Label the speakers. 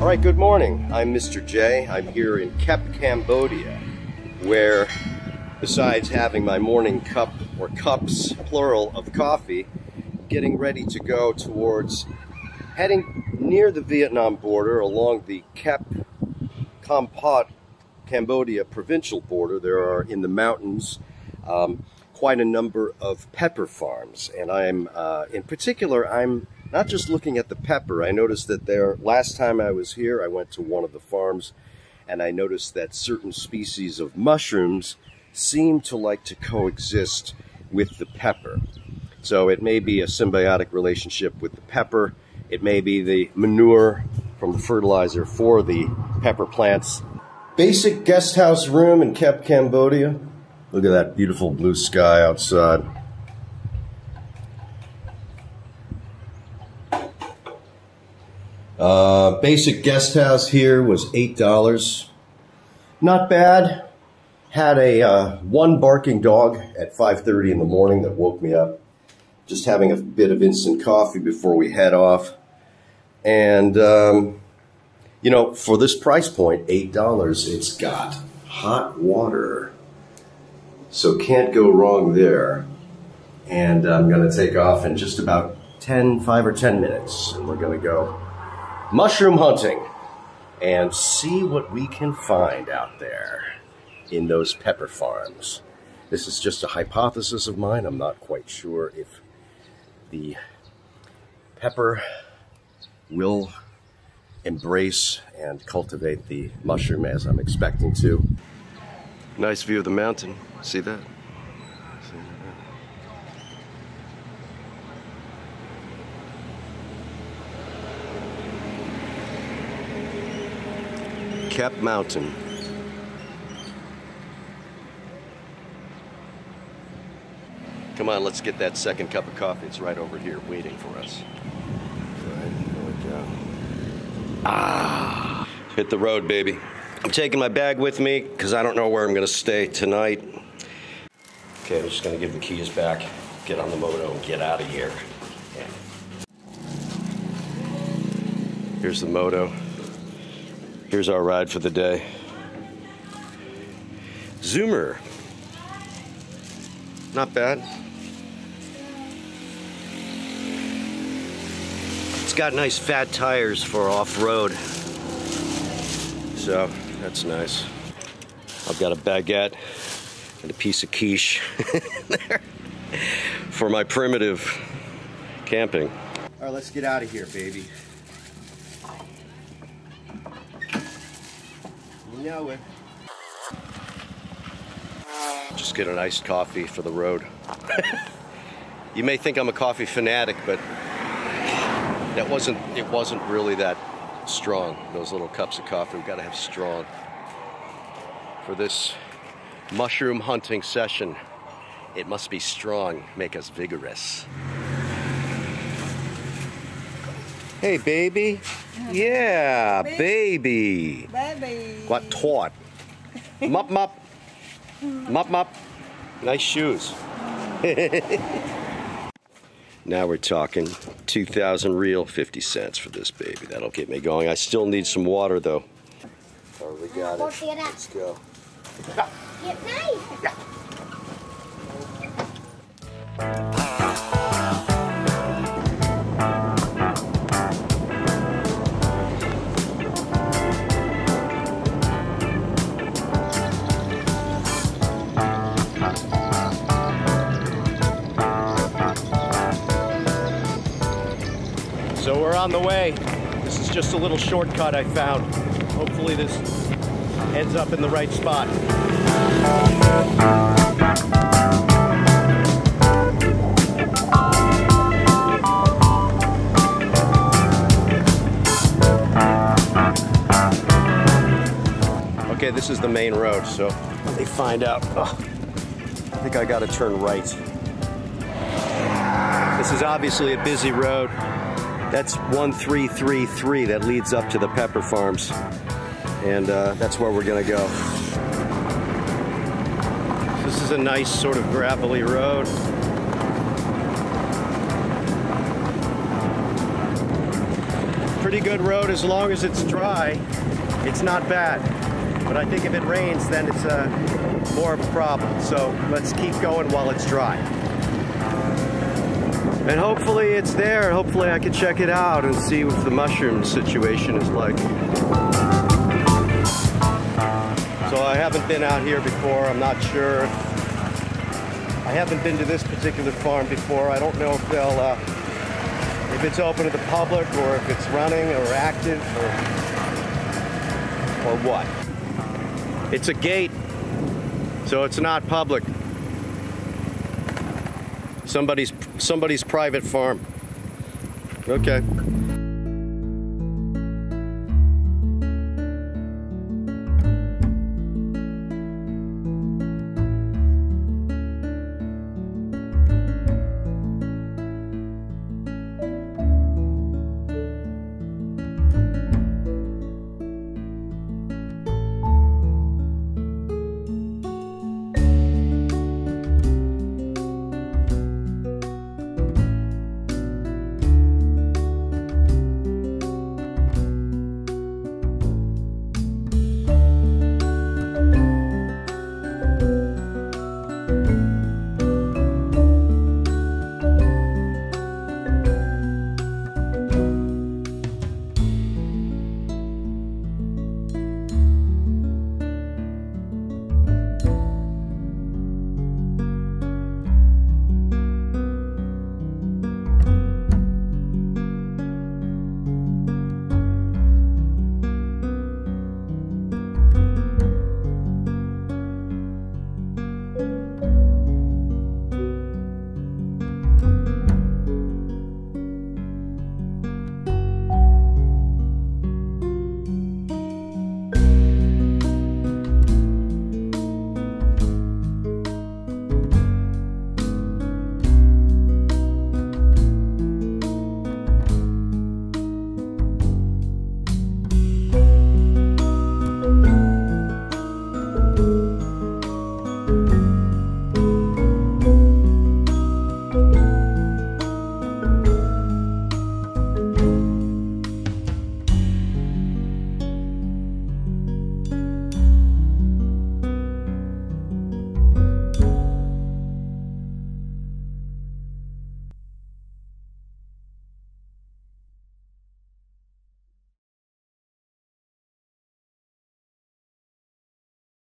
Speaker 1: All right, good morning. I'm Mr. J. I'm here in Kep, Cambodia, where besides having my morning cup or cups, plural, of coffee, getting ready to go towards heading near the Vietnam border along the Kep Kampot Cambodia provincial border. There are in the mountains um, quite a number of pepper farms, and I'm uh, in particular I'm not just looking at the pepper. I noticed that there last time I was here, I went to one of the farms, and I noticed that certain species of mushrooms seem to like to coexist with the pepper. So it may be a symbiotic relationship with the pepper. It may be the manure from the fertilizer for the pepper plants. Basic guest house room in Kep, Cambodia. Look at that beautiful blue sky outside. Uh, basic guest house here was $8. Not bad. Had a uh, one barking dog at 5.30 in the morning that woke me up. Just having a bit of instant coffee before we head off. And, um, you know, for this price point, $8, it's got hot water. So can't go wrong there. And I'm going to take off in just about 10, 5 or 10 minutes. And we're going to go mushroom hunting and see what we can find out there in those pepper farms. This is just a hypothesis of mine. I'm not quite sure if the pepper will embrace and cultivate the mushroom as I'm expecting to. Nice view of the mountain. See that? Kep Mountain. Come on, let's get that second cup of coffee. It's right over here waiting for us. Right. Ah, hit the road, baby. I'm taking my bag with me because I don't know where I'm going to stay tonight. Okay, I'm just going to give the keys back, get on the moto, and get out of here. Yeah. Here's the moto. Here's our ride for the day. Zoomer. Not bad. It's got nice fat tires for off-road. So, that's nice. I've got a baguette and a piece of quiche for my primitive camping. All right, let's get out of here, baby. Just get an iced coffee for the road. you may think I'm a coffee fanatic, but that wasn't it wasn't really that strong. Those little cups of coffee, we've got to have strong for this mushroom hunting session. It must be strong, make us vigorous. Hey, baby. Yeah, baby.
Speaker 2: Baby.
Speaker 1: What twat? Mup, mup. Mup, mup. Nice shoes. now we're talking 2,000 riel, 50 cents for this baby. That'll get me going. I still need some water, though. Oh, we got it. Let's go.
Speaker 2: Get nice.
Speaker 1: On the way. This is just a little shortcut I found. Hopefully this ends up in the right spot. Okay, this is the main road, so let me find out. Oh, I think I gotta turn right. This is obviously a busy road. That's 1333 that leads up to the pepper farms. And uh, that's where we're gonna go. This is a nice sort of gravelly road. pretty good road as long as it's dry. It's not bad. But I think if it rains, then it's uh, more of a problem. So let's keep going while it's dry. And hopefully it's there. Hopefully I can check it out and see what the mushroom situation is like. So I haven't been out here before. I'm not sure. I haven't been to this particular farm before. I don't know if they'll, uh, if it's open to the public or if it's running or active or, or what. It's a gate, so it's not public. Somebody's somebody's private farm. Okay.